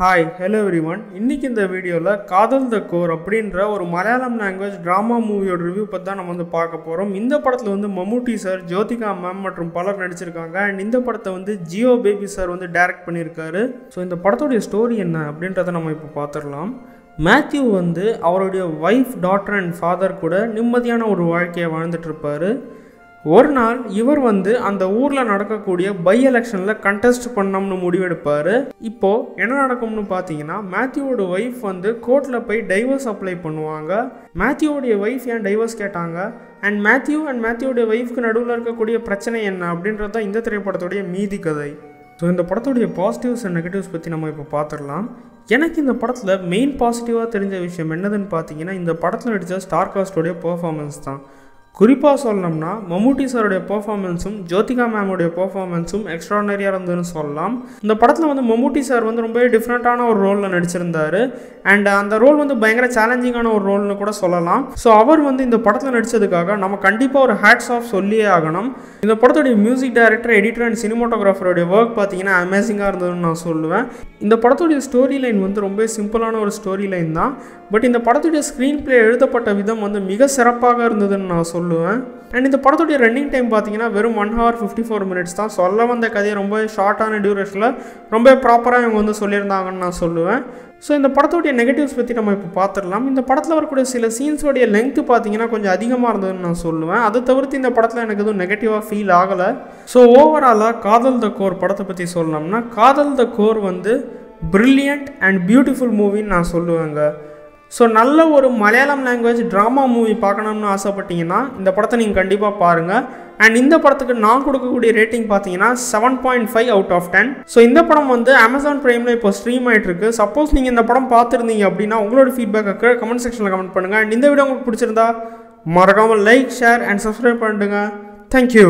Hi hello every one இன்றைக்கி இந்த வீடியோவில் காதல் த கோர் அப்படின்ற ஒரு மலையாளம் லாங்குவேஜ் ட்ராமா மூவியோட ரிவ்யூ பற்றி தான் நம்ம வந்து பார்க்க போகிறோம் இந்த படத்தில் வந்து மம்முட்டி சார் ஜோதிகா மேம் மற்றும் பலர் நடிச்சிருக்காங்க. அண்ட் இந்த படத்தை வந்து ஜியோ பேபி சார் வந்து டைரக்ட் பண்ணியிருக்காரு. ஸோ இந்த படத்தோடைய ஸ்டோரி என்ன அப்படின்றத நம்ம இப்போ பார்த்துடலாம் மேத்யூ வந்து அவருடைய ஒய்ஃப் டாட்டர் அண்ட் ஃபாதர் கூட நிம்மதியான ஒரு வாழ்க்கையை வாழ்ந்துட்டு இருப்பாரு. ஒரு நாள் இவர் வந்து அந்த ஊரில் நடக்கக்கூடிய பை எலெக்ஷனில் கண்டெஸ்ட் பண்ணோம்னு முடிவெடுப்பார். இப்போது என்ன நடக்கும்னு பார்த்தீங்கன்னா மேத்யூவோட ஒய்ஃப் வந்து கோர்ட்டில் போய் டைவர்ஸ் அப்ளை பண்ணுவாங்க. மேத்யூவோடைய ஒய்ஃப் ஏன் டைவர்ஸ் கேட்டாங்க? அண்ட் மேத்யூ அண்ட் மேத்யூடைய ஒய்ஃப்க்கு நடுவில் இருக்கக்கூடிய பிரச்சனை என்ன அப்படின்றது தான் இந்த திரைப்படத்துடைய மீதி கதை. ஸோ இந்த படத்துடைய பாசிட்டிவ்ஸ் அண்ட் நெகட்டிவ்ஸ் பற்றி நம்ம இப்போ பார்த்துடலாம் எனக்கு இந்த படத்தில் மெயின் பாசிட்டிவாக தெரிஞ்ச விஷயம் என்னதுன்னு பார்த்தீங்கன்னா இந்த படத்தில் நடித்த ஸ்டார் காஸ்டோடைய பர்ஃபார்மன்ஸ் தான். குறிப்பாக சொல்லணும்னா மம்முட்டி சாருடைய பர்ஃபார்மன்ஸும் ஜோதிகா மேமுடைய பர்ஃபார்மன்ஸும் எக்ஸ்ட்ரானரியாக இருந்ததுன்னு சொல்லலாம். இந்த படத்தில் வந்து மம்முட்டி சார் வந்து ரொம்பவே டிஃப்ரெண்ட்டான ஒரு ரோலில் நடிச்சிருந்தார். அண்ட் அந்த ரோல் வந்து பயங்கர சேலஞ்சிங்கான ஒரு ரோல்னு கூட சொல்லலாம். ஸோ அவர் வந்து இந்த படத்தில் நடித்ததுக்காக நம்ம கண்டிப்பாக ஒரு ஹேட்ஸ் ஆஃப் சொல்லியே ஆகணும். இந்த படத்துடைய மியூசிக் டைரக்டர் எடிட்டர் அண்ட் சினிமோட்டோகிராஃபருடைய ஒர்க் பார்த்தீங்கன்னா அமேசிங்காக இருந்ததுன்னு நான் சொல்லுவேன். இந்த படத்துடைய ஸ்டோரி லைன் வந்து ரொம்ப சிம்பிளான ஒரு ஸ்டோரி லைன் தான். பட் இந்த படத்துடைய ஸ்க்ரீன் பிளே எழுதப்பட்ட விதம் வந்து மிக சிறப்பாக இருந்ததுன்னு நான் சொல்லுவேன் சொல்லுவேன். அண்ட் இந்த படத்துடைய ரன்னிங் டைம் பார்த்தீங்கன்னா வெறும் one hour fifty four minutes தான். சொல்ல வந்த கதையை ரொம்ப ஷார்ட்டான டியூரேஷனில் ரொம்ப ப்ராப்பராக இவங்க வந்து சொல்லியிருந்தாங்கன்னு நான் சொல்லுவேன். ஸோ இந்த படத்துடைய நெகட்டிவ்ஸ் பற்றி நம்ம இப்போ பார்த்துடலாம். இந்த படத்தில் வரக்கூடிய சில சீன்ஸோடைய லென்த்து பார்த்தீங்கன்னா கொஞ்சம் அதிகமாக இருந்ததுன்னு நான் சொல்லுவேன். அதை தவிர்த்து இந்த படத்தில் எனக்கு எதுவும் நெகட்டிவாக ஃபீல் ஆகலை. ஸோ ஓவராலாக காதல் த கோர் படத்தை பற்றி சொல்லணும்னா காதல் த கோர் வந்து ப்ரில்லியண்ட் அண்ட் பியூட்டிஃபுல் மூவின்னு நான் சொல்லுவேங்க. ஸோ நல்ல ஒரு மலையாளம் லாங்குவேஜ் ட்ராமா மூவி பார்க்கணும்னு ஆசைப்பட்டீங்கன்னா இந்த படத்தை நீங்கள் கண்டிப்பாக பாருங்கள் அண்ட் இந்த படத்துக்கு நான் கொடுக்கக்கூடிய ரேட்டிங் பார்த்தீங்கன்னா seven point five out of ten so இந்த படம் வந்து அமேசான் ப்ரைமில் இப்போ ஸ்ட்ரீம் ஆகிட்டு இருக்கு சப்போஸ் நீங்கள் இந்த படம் பார்த்துருந்தீங்க அப்படின்னா உங்களோட ஃபீட்பேக்கு கமெண்ட் செக்ஷனில் கமெண்ட் பண்ணுங்கள் அண்ட் இந்த வீடியோ உங்களுக்கு பிடிச்சிருந்தா மறக்காமல் லைக் ஷேர் அண்ட் சப்ஸ்கிரைப் பண்ணிடுங்க. Thank you